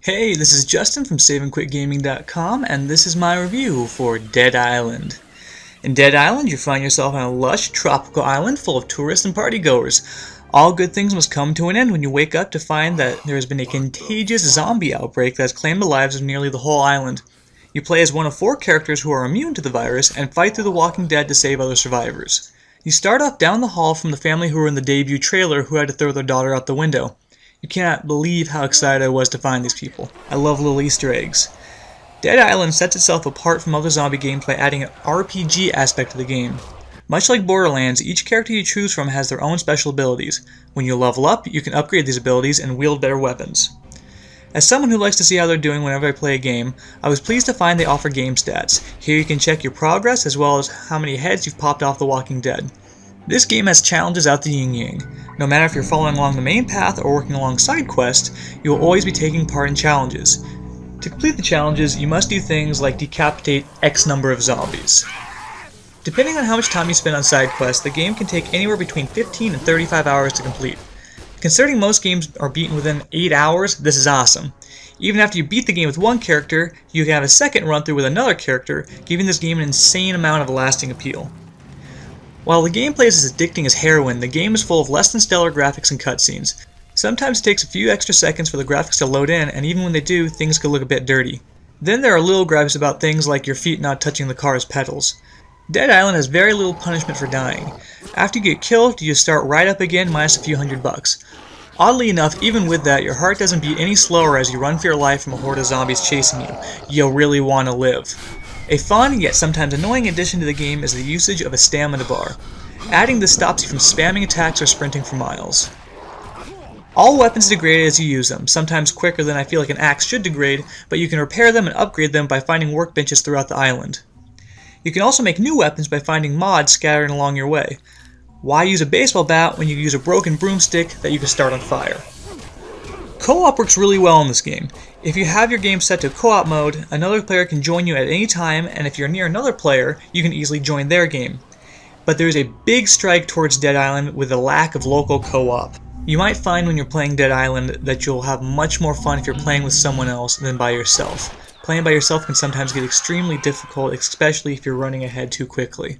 Hey, this is Justin from SaveAndQuitGaming.com, and this is my review for Dead Island. In Dead Island, you find yourself on a lush, tropical island full of tourists and partygoers. All good things must come to an end when you wake up to find that there has been a contagious zombie outbreak that has claimed the lives of nearly the whole island. You play as one of four characters who are immune to the virus and fight through the walking dead to save other survivors. You start off down the hall from the family who were in the debut trailer who had to throw their daughter out the window. You cannot believe how excited I was to find these people. I love little Easter eggs. Dead Island sets itself apart from other zombie games by adding an RPG aspect to the game. Much like Borderlands, each character you choose from has their own special abilities. When you level up, you can upgrade these abilities and wield better weapons. As someone who likes to see how they're doing whenever I play a game, I was pleased to find they offer game stats. Here you can check your progress as well as how many heads you've popped off The Walking Dead. This game has challenges out the yin yang. No matter if you're following along the main path or working along side quests, you will always be taking part in challenges. To complete the challenges, you must do things like decapitate X number of zombies. Depending on how much time you spend on side quests, the game can take anywhere between 15 and 35 hours to complete. Considering most games are beaten within 8 hours, this is awesome. Even after you beat the game with one character, you can have a second run through with another character, giving this game an insane amount of lasting appeal. While the gameplay is as addicting as heroin, the game is full of less than stellar graphics and cutscenes. Sometimes it takes a few extra seconds for the graphics to load in, and even when they do, things can look a bit dirty. Then there are little gripes about things like your feet not touching the car's pedals. Dead Island has very little punishment for dying. After you get killed, you start right up again minus a few hundred bucks. Oddly enough, even with that, your heart doesn't beat any slower as you run for your life from a horde of zombies chasing you. You'll really want to live. A fun, yet sometimes annoying addition to the game is the usage of a stamina bar. Adding this stops you from spamming attacks or sprinting for miles. All weapons degrade as you use them, sometimes quicker than I feel like an axe should degrade, but you can repair them and upgrade them by finding workbenches throughout the island. You can also make new weapons by finding mods scattered along your way. Why use a baseball bat when you use a broken broomstick that you can start on fire? Co-op works really well in this game. If you have your game set to co-op mode, another player can join you at any time, and if you're near another player, you can easily join their game. But there is a big strike towards Dead Island with the lack of local co-op. You might find when you're playing Dead Island that you'll have much more fun if you're playing with someone else than by yourself. Playing by yourself can sometimes get extremely difficult, especially if you're running ahead too quickly.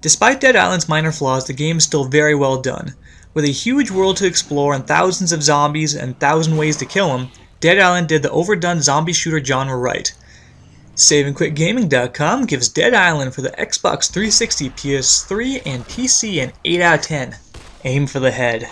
Despite Dead Island's minor flaws, the game is still very well done. With a huge world to explore and thousands of zombies and thousand ways to kill them, Dead Island did the overdone zombie shooter genre right. SaveAndQuitGaming.com gives Dead Island for the Xbox 360, PS3, and PC an 8 out of 10. Aim for the head.